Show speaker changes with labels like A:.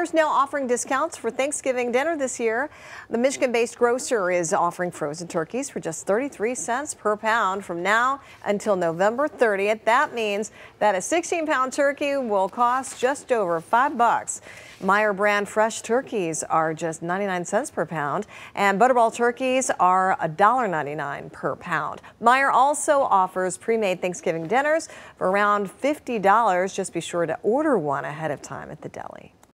A: Now offering discounts for Thanksgiving dinner this year. The Michigan-based grocer is offering frozen turkeys for just 33 cents per pound from now until November 30th. That means that a 16-pound turkey will cost just over five bucks. Meijer brand fresh turkeys are just 99 cents per pound, and Butterball turkeys are $1.99 per pound. Meijer also offers pre-made Thanksgiving dinners for around $50. Just be sure to order one ahead of time at the deli.